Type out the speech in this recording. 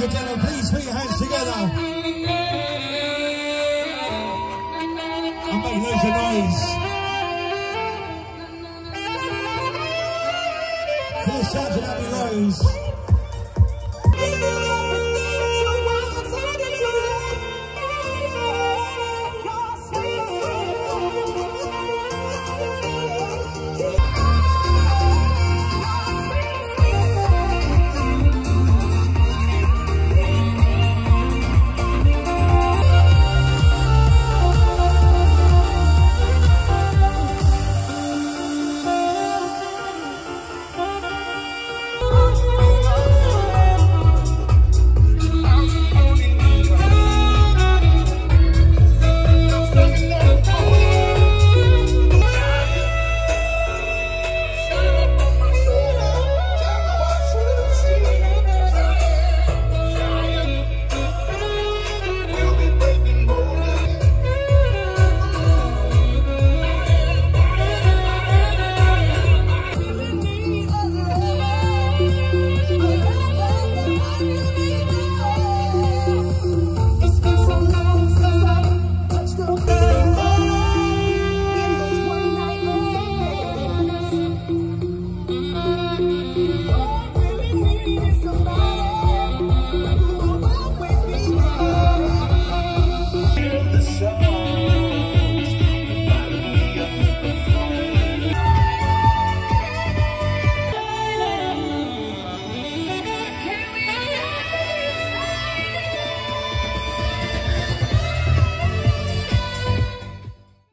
ladies and gentlemen. Please put your hands together. And make loads of noise. First out Abbey Rose.